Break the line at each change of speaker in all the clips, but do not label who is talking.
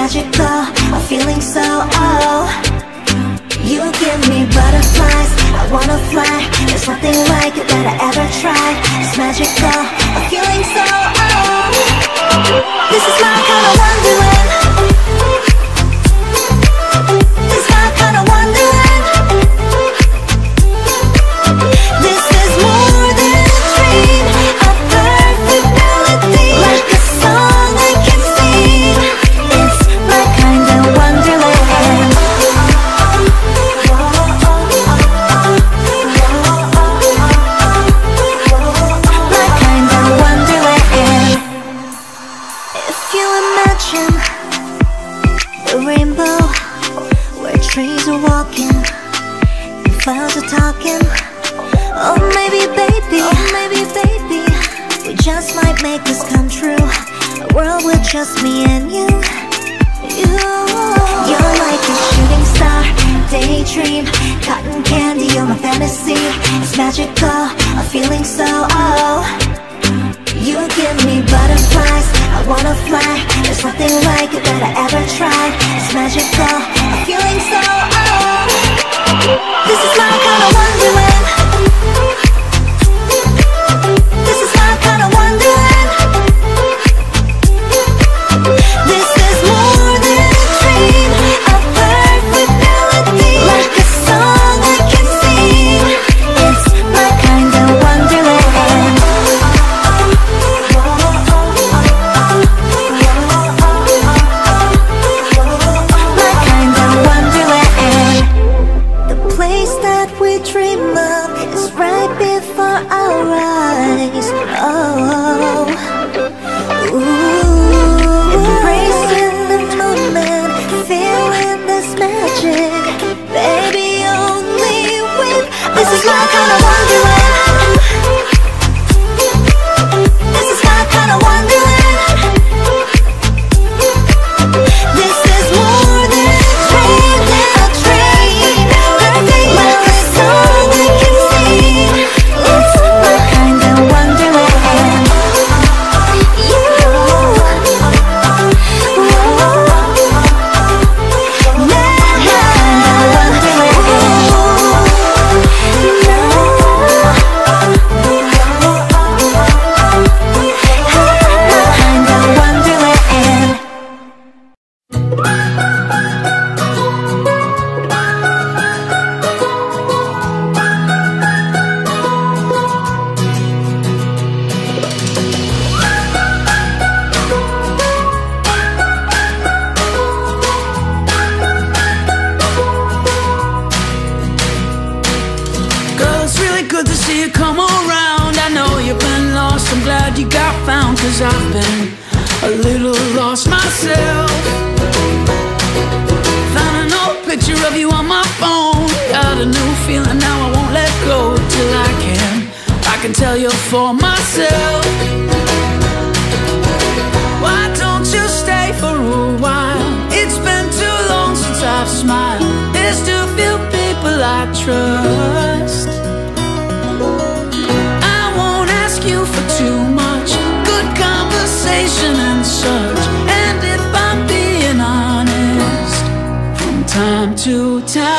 It's magical, I'm feeling so oh. You give me butterflies, I wanna fly. There's nothing like it that I ever tried. It's magical, I'm feeling so oh This is my kind of wonderland trees are walking and clouds are talking, oh maybe baby, oh maybe baby, we just might make this come true. A world with just me and you. You, you're like a shooting star, daydream, cotton candy, you're my fantasy. It's magical, I'm feeling so oh. You give me butterflies, I wanna fly. There's nothing like it that I ever tried. It's magical, This is my
I've been a little lost myself. Found an old picture of you on my phone. Got a new feeling now, I won't let go till I can. I can tell you for myself. Why don't you stay for a while? It's been too long since I've smiled. There's too few people I trust. Time to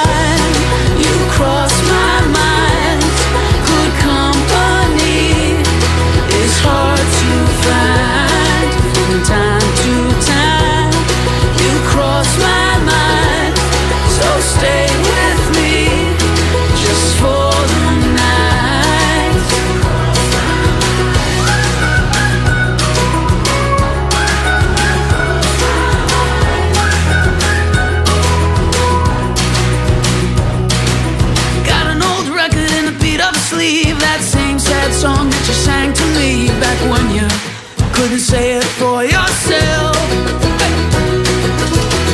say it for yourself.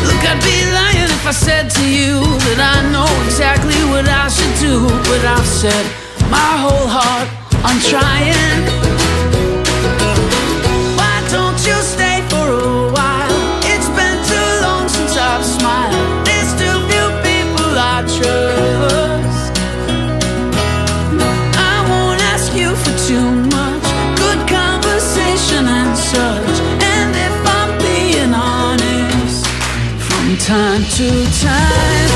Look, I'd be lying if I said to you that I know exactly what I should do. But I've set my whole heart on trying. Time to time.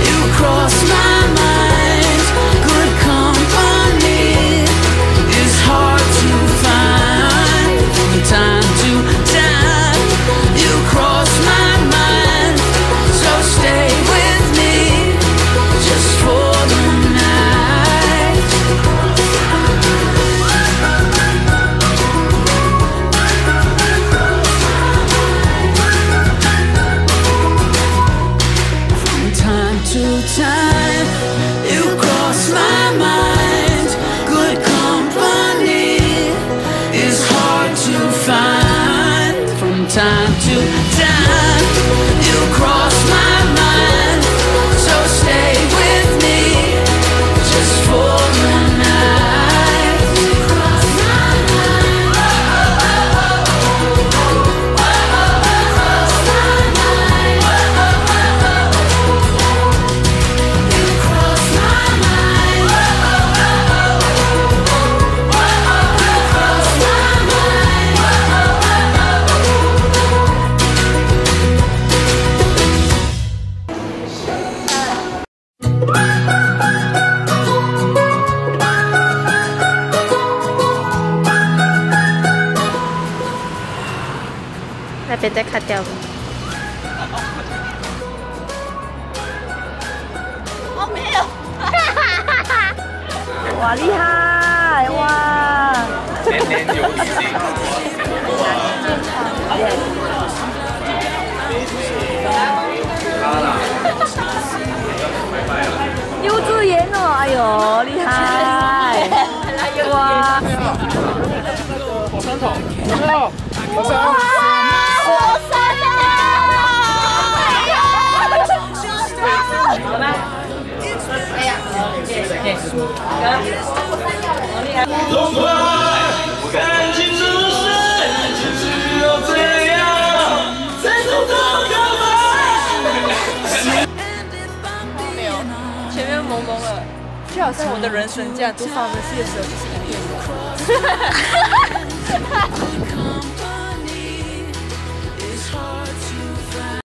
You cross
那边再卡掉了。
哇，厉害！哇，
年年有余
走过来，感情出事，就只有这样，才懂得告白。
前面蒙蒙了，就好像我的人生这样，都放在这些时候就是一片